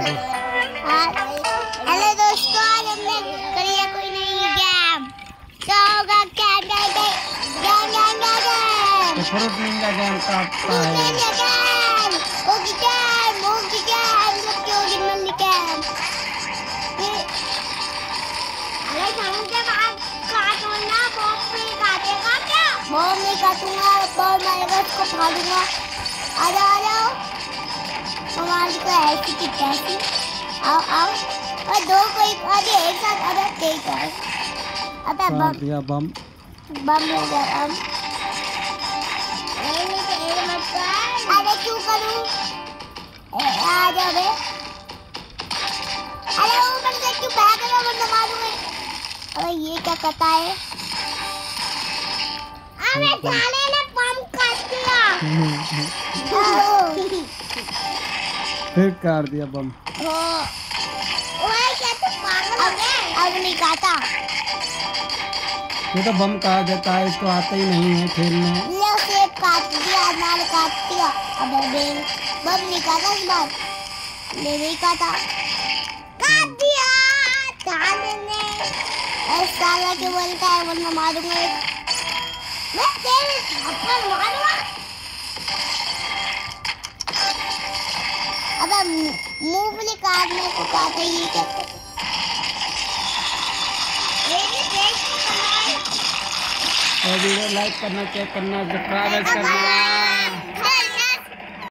Hello दोस्तों आज हमने करी है कोई नई गेम क्या होगा क्या game game game game fruit ninja game का आपका है गेम होगी गेम होगी गेम सबकी होगी मल्ली गेम अरे समझे बात काटो ना बॉब पे काटेगा क्या? बॉब नहीं काटूँगा बॉब मारेगा उसको फाड़ूँगा। आ जाओ आ जाओ। हमारी को ऐसी की तैसी आओ आओ। और दो कोई अरे एक साथ अरे ठीक है अबे काट बम। दिया बम। बम हो गया अब मत कर। अरे क्यों करूँ? आ जा बे। अरे ऊपर से क्यों भाग रहा वरना मारूँगा। अरे ये क्या करता है? अबे साले ने बम काट दिया। आओ। फिर काट दिया बम। ओए क्या तू पागल हो गया अब नहीं काटा ये तो बम कहा जाता है, इसको आता ही नहीं है खेलने। ले उसे काट दिया नाल काट दिया अबे बेल बम नहीं काटा इस बार ले नहीं काटा काट दिया साले ने ऐसा के बोलता है, वरना मारूँगा। मैं तेरे थप्पड़ मारूँगा। मूंगफली काटने को कहते ये। क्या वीडियो लाइक करना चेक करना सब्सक्राइब करना।